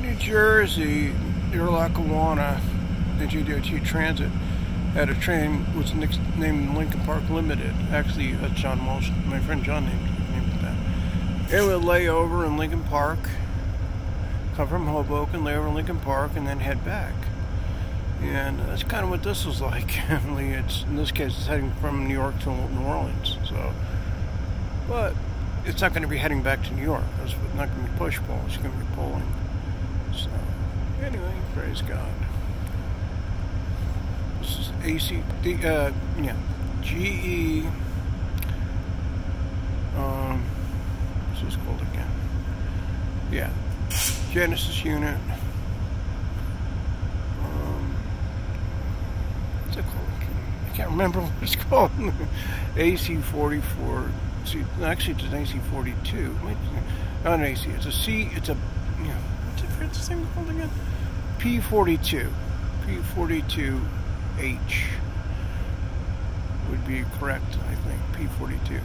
New Jersey, Erie Lackawanna, the GDOT Transit had a train was named Lincoln Park Limited. Actually, uh, John Walsh, my friend John named, named it that. It would lay over in Lincoln Park, come from Hoboken, lay over in Lincoln Park, and then head back. And that's kind of what this was like. Only it's in this case, it's heading from New York to New Orleans. So, but it's not going to be heading back to New York. It's not going to be push pull. It's going to be pulling. So, anyway, praise God. This is AC, the, uh, yeah, GE, um, this called again? Yeah, Genesis unit. Um, what's it called? I can't remember what it's called. AC44. See, actually, it's an AC42. Not an AC. It's a C. It's a. Yeah, what's it, what's the again? P42. P42H would be correct, I think. P42.